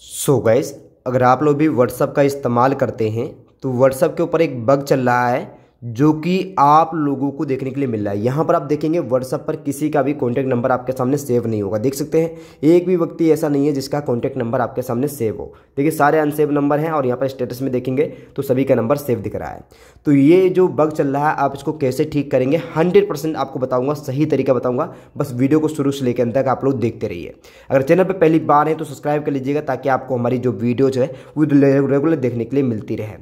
सो gas अगर आप लोग भी व्हाट्सअप का इस्तेमाल करते हैं तो व्हाट्सअप के ऊपर एक बग चल रहा है। जो कि आप लोगों को देखने के लिए मिल रहा है। यहाँ पर आप देखेंगे व्हाट्सअप पर किसी का भी कॉन्टैक्ट नंबर आपके सामने सेव नहीं होगा। देख सकते हैं, एक भी व्यक्ति ऐसा नहीं है जिसका कॉन्टैक्ट नंबर आपके सामने सेव हो। देखिए, सारे अनसेव नंबर हैं और यहाँ पर स्टेटस में देखेंगे तो सभी का नंबर सेव दिख रहा है। तो ये जो बग चल रहा है, आप इसको कैसे ठीक करेंगे? हंड्रेड आपको बताऊँगा, सही तरीका बताऊँगा। बस वीडियो को शुरू से लेकर अंत तक आप लोग देखते रहिए। अगर चैनल पर पहली बार है तो सब्सक्राइब कर लीजिएगा ताकि आपको हमारी जो वीडियोज़ है, वो रेगुलर देखने के लिए मिलती रहे।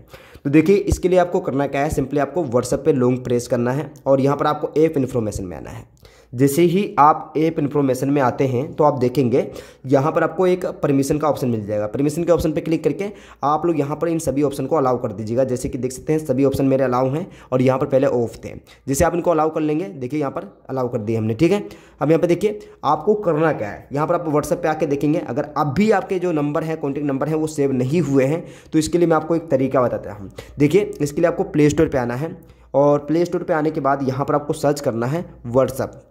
तो देखिए, इसके लिए आपको करना क्या है? सिंपली आपको व्हाट्सएप पे लॉन्ग प्रेस करना है और यहाँ पर आपको एफ़ इन्फॉर्मेशन में आना है। जैसे ही आप ऐप इन्फॉर्मेशन में आते हैं तो आप देखेंगे, यहाँ पर आपको एक परमिशन का ऑप्शन मिल जाएगा। परमिशन के ऑप्शन पर क्लिक करके आप लोग यहाँ पर इन सभी ऑप्शन को अलाउ कर दीजिएगा। जैसे कि देख सकते हैं, सभी ऑप्शन मेरे अलाउ हैं और यहाँ पर पहले ऑफ़ थे। जैसे आप इनको अलाउ कर लेंगे, देखिए यहाँ पर अलाउ कर दिए हमने, ठीक है? अब यहाँ पर देखिए, आपको करना क्या है? यहाँ पर आप व्हाट्सएप पर आके देखेंगे, अगर अब भी आपके जो नंबर है कॉन्टैक्ट नंबर है, वो सेव नहीं हुए हैं तो इसके लिए मैं आपको एक तरीका बताता हूँ। देखिए, इसके लिए आपको प्ले स्टोर पर आना है और प्ले स्टोर पर आने के बाद यहाँ पर आपको सर्च करना है व्हाट्सअप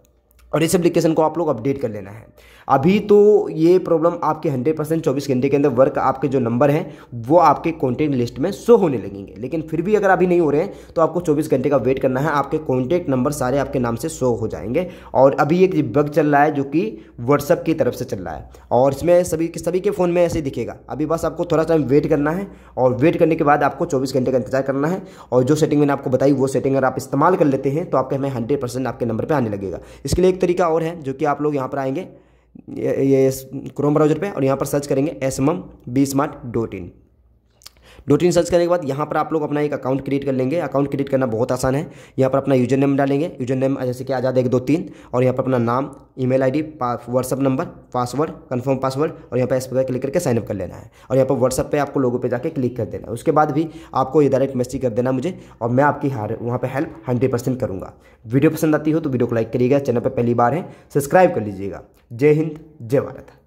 और इस एप्लीकेशन को आप लोग अपडेट कर लेना है। अभी तो ये प्रॉब्लम आपके हंड्रेड परसेंट चौबीस घंटे के अंदर वर्क आपके जो नंबर हैं, वो आपके कॉन्टैक्ट लिस्ट में शो होने लगेंगे। लेकिन फिर भी अगर अभी नहीं हो रहे हैं तो आपको चौबीस घंटे का वेट करना है, आपके कॉन्टैक्ट नंबर सारे आपके नाम से शो हो जाएँगे। और अभी एक बग चल रहा है जो कि व्हाट्सअप की तरफ़ से चल रहा है। और इसमें सभी के सभी के फ़ोन में ऐसे दिखेगा। अभी बस आपको थोड़ा टाइम वेट करना है और वेट करने के बाद आपको चौबीस घंटे का इंतज़ार करना है। और जो सेटिंग मैंने आपको बताई, वो सेटिंग अगर आप इस्तेमाल कर लेते हैं तो आपके हमें हंड्रेड आपके नंबर पर आने लगेगा। इसके लिए तरीका और है जो कि आप लोग यहाँ पर आएँगे, ये क्रोम ब्राउज़र पे और यहाँ पर सर्च करेंगे S M M B smart dot in dot in search करने के बाद यहाँ पर आप लोग अपना एक अकाउंट क्रिएट कर लेंगे। अकाउंट क्रिएट करना बहुत आसान है। यहाँ पर अपना यूज़र नेम डालेंगे। यूज़र नेम जैसे कि आज़ाद एक दो तीन, और यहाँ पर अपना नाम email ID WhatsApp number password confirm password और यहाँ पर इस पर क्लिक करके साइनअप कर लेना है। और यहाँ पर व्हाट्सअप पर आपको लोगों पर जाकर क्लिक कर देना है। उसके बाद भी आपको ये डायरेक्ट मैसेज कर देना मुझे, और मैं आपकी हार, वहाँ पर हेल्प हंड्रेड परसेंट करूँगा। वीडियो पसंद आती हो तो वीडियो को लाइक करिएगा। चैनल पर पहली बार है सब्सक्राइब कर लीजिएगा। जय हिंद, जय भारत।